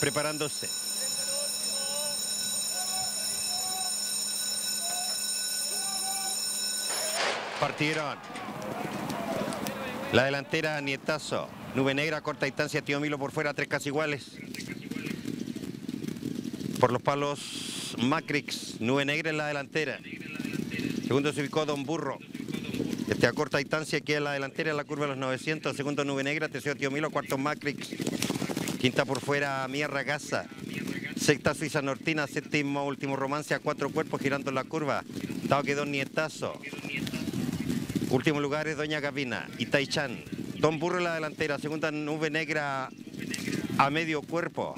Preparándose. Partieron. La delantera Nietazo. Nube negra, corta distancia, Tío Milo por fuera, tres casi iguales. Por los palos Macrix, nube negra en la delantera. Segundo se ubicó Don Burro. Este a corta distancia aquí en la delantera en la curva de los 900. Segundo nube negra, tercero Tío Milo, cuarto Macrix. Quinta por fuera Mía Ragaza. Sexta Suiza Nortina, séptimo último romance a cuatro cuerpos girando en la curva. Tao quedó Nietazo. Último lugar es Doña Gavina y Taichan. Don Burro en la delantera, segunda nube negra a medio cuerpo.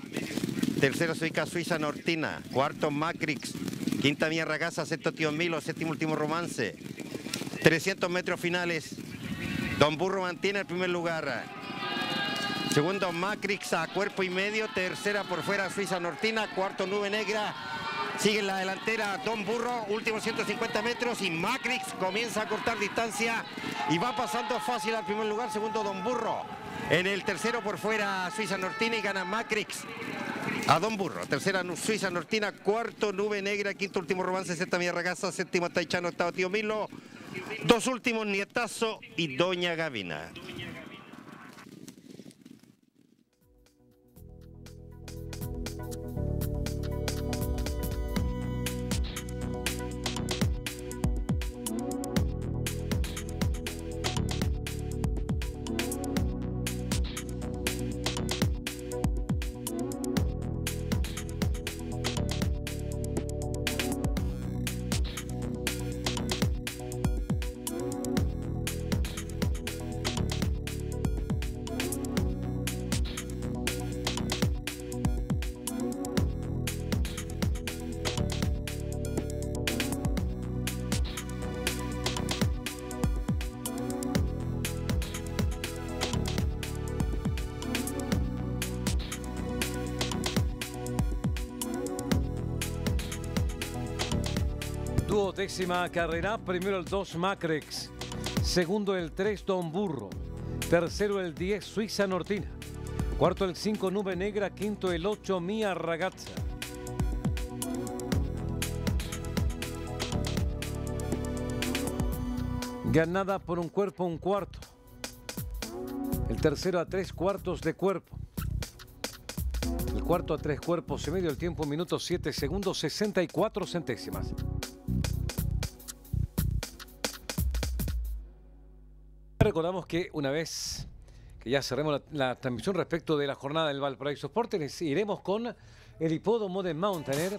Tercero Suica Suiza Nortina, cuarto Macrix, quinta Mía Ragaza, sexto Tío Milo, séptimo último romance. 300 metros finales. Don Burro mantiene el primer lugar. Segundo Macrix a cuerpo y medio, tercera por fuera Suiza Nortina, cuarto Nube Negra, Sigue en la delantera Don Burro, últimos 150 metros y Macrix comienza a cortar distancia y va pasando fácil al primer lugar, segundo Don Burro. En el tercero por fuera Suiza Nortina y gana Macrix a Don Burro. Tercera Suiza Nortina, cuarto Nube Negra, quinto último Romance, sexta Mía séptimo Taichano, octavo Tío Milo. Dos últimos Nietazo y Doña Gavina. Duodécima carrera, primero el 2 Macrex, segundo el 3 Don Burro, tercero el 10 Suiza Nortina, cuarto el 5 Nube Negra, quinto el 8 Mia Ragazza. Ganada por un cuerpo, un cuarto. El tercero a tres cuartos de cuerpo. El cuarto a tres cuerpos y medio, el tiempo minutos 7 segundos 64 centésimas. Recordamos que una vez que ya cerremos la, transmisión respecto de la jornada del Valparaíso Sport, les iremos con el hipódromo de Mountaineer.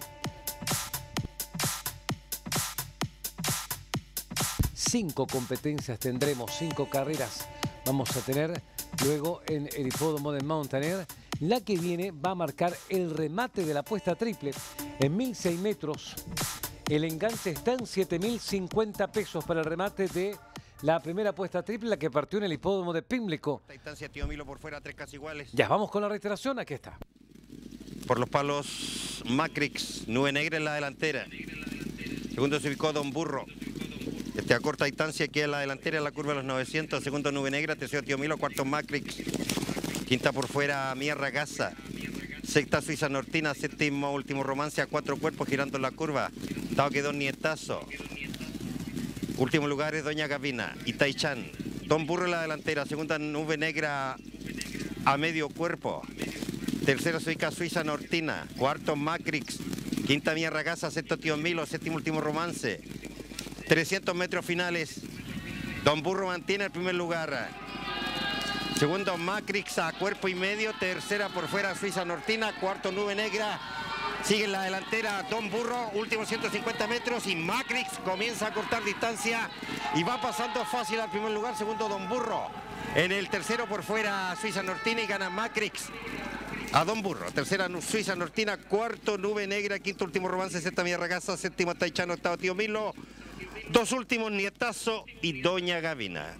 Cinco competencias tendremos, cinco carreras vamos a tener luego en el hipódromo de Mountaineer. La que viene va a marcar el remate de la apuesta triple en 1006 metros. El enganche está en 7.050 pesos para el remate de la primera apuesta triple, la que partió en el hipódromo de Pimlico. Distancia Tío Milo por fuera, tres casi iguales. Ya vamos con la reiteración, aquí está. Por los palos Macrix, Nube Negra en la delantera. Segundo se ubicó Don Burro. Este a corta distancia aquí en la delantera en la curva de los 900. Segundo Nube Negra, tercero Tío Milo, cuarto Macrix. Quinta por fuera Mía Ragaza. Sexta Suiza Nortina, séptimo último romance a cuatro cuerpos girando en la curva. Tao quedó Nietazo. Último lugar es Doña Gavina y Taichan. Don Burro en la delantera, segunda Nube Negra a medio cuerpo. Tercero Suica Suiza Nortina. Cuarto Macrix. Quinta Mía Ragaza, sexto Tío Milo, séptimo último romance. 300 metros finales. Don Burro mantiene el primer lugar. Segundo Macrix a cuerpo y medio. Tercera por fuera Suiza Nortina. Cuarto Nube Negra. Sigue en la delantera Don Burro, últimos 150 metros y Macrix comienza a cortar distancia y va pasando fácil al primer lugar, segundo Don Burro. En el tercero por fuera Suiza Nortina y gana Macrix a Don Burro. Tercera Suiza Nortina, cuarto Nube Negra, quinto último romance, sexta Mía séptimo Taichano, octavo Tío Milo. Dos últimos Nietazo y Doña Gavina.